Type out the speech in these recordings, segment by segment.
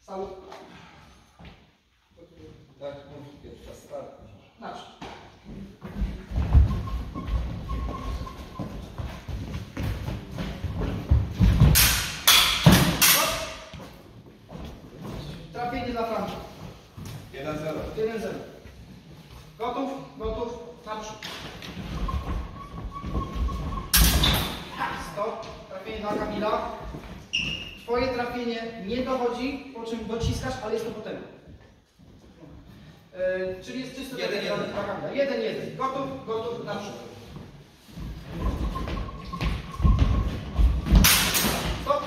Salut. Tak, mów pierwsza start. Nasz. Trafienie dla Franka. 1-0. 1-0. Gotów? Gotów? Naprzód. Stop. Trafienie dla Kamila. Twoje trafienie nie dochodzi, po czym dociskasz, ale jest to potem. Yy, czyli jest czysto Jeden, jeden. Kamila. Jeden, jeden. Gotów? Gotów? Naprzód. Stop.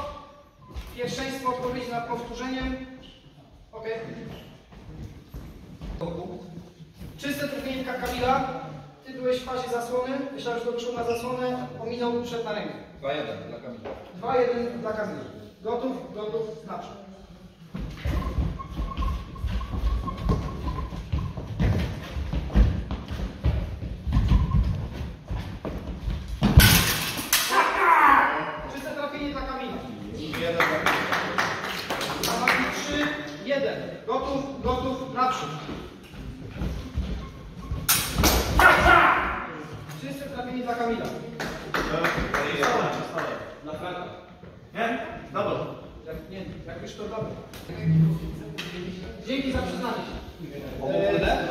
Pierwszeństwo odpowiedzi nad powtórzeniem. Ok. Czyste trafienie Kamila. Ty byłeś w fazie zasłony. Myślałem, że to wyszło na zasłonę. Ominął przed na rękę. 2-1 dla Kamila. 2-1 dla Kamila. Gotów? Gotów? Naprzód. Czyste trafienie dla Kamila. 1 dla Kamila. Zamaki 3, 1. Gotów, gotów, naprzód. Czyste trafienie dla Kamila. Dla Franka. Nie? Dobra. Jak, nie, jak już to dobra. Dzięki za przyznanie się. Obopólne?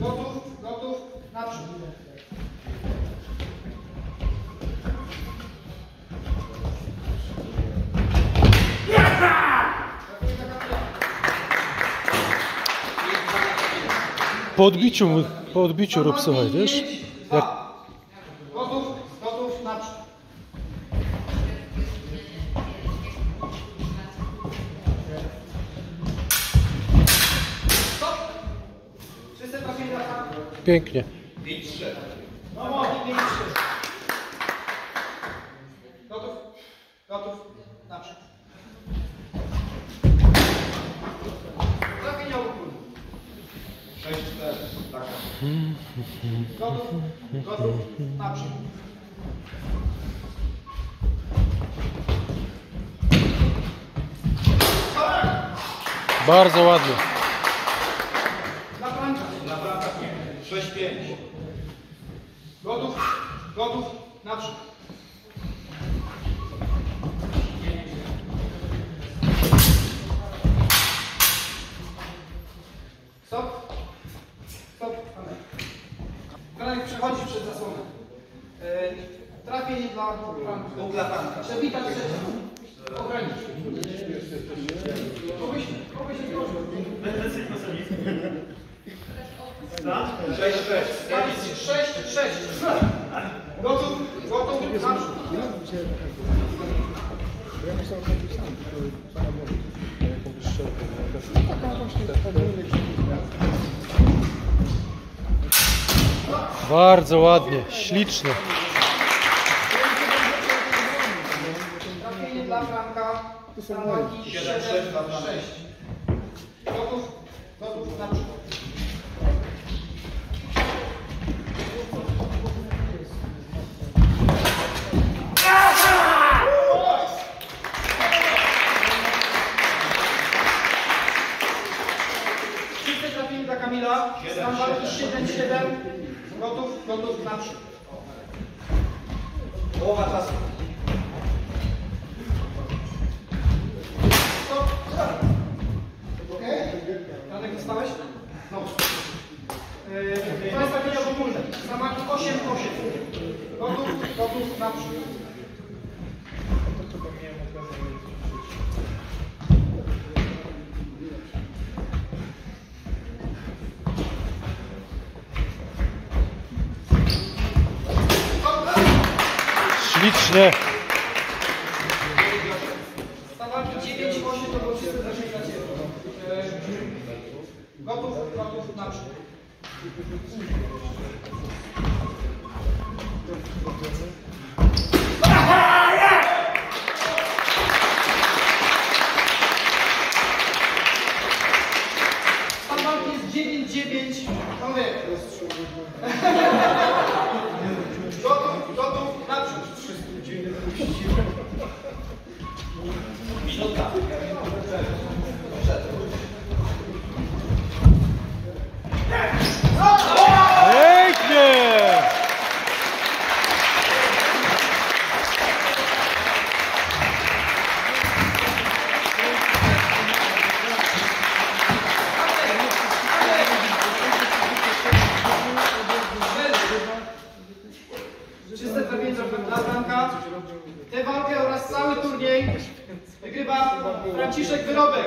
Gotów, gotów, naprzód. Po odbiciu, po odbiciu rób słuchaj, wiesz? Jak Gotów, gotów, naprzód. Pięknie. 5-3. No, mieliście. Gotów? Gotów? Naprzód. Trafienie ogólne. 6-4 dla Kamila. Gotów? Gotów? Naprzód. Bardzo ładnie. Dla Franka. Dla Franka 6-5. Gotów? Gotów? Naprzód. Stop. Stop. Franek przechodzi przed zasłonę. E, trafienie dla Franka. Punkt dla Franka. Przebita trzecia. Ogranicz. Kogoś, kogoś nie proszę. 6-6. 6, 6. Gotów? Gotów? Naprzód. Ja myślałem, że jakiś tam, który sama mówi, Bardzo ładnie, ślicznie. Trafienie dla Franka. Samaki 7, 7, 6 dla Franka. 6. Gotów? Gotów? Naprzód. Czyste trafienie dla Kamila. Stan walki 7-7. Gotów? Gotów? Naprzód. Połowa czasu. Stop. Okej? Radek dostałeś? No. Yy, to jest trafienie ogólne. Zamaki 8-8. Gotów? Gotów? Naprzód. Ślicznie. Stawaki 9, 8 to było czyste trafienie dla Ciebie. Gotów, gotów, naprzód. Stan walki jest 9, 9. Panowie. 実った wygrywa Franciszek Wyrobek.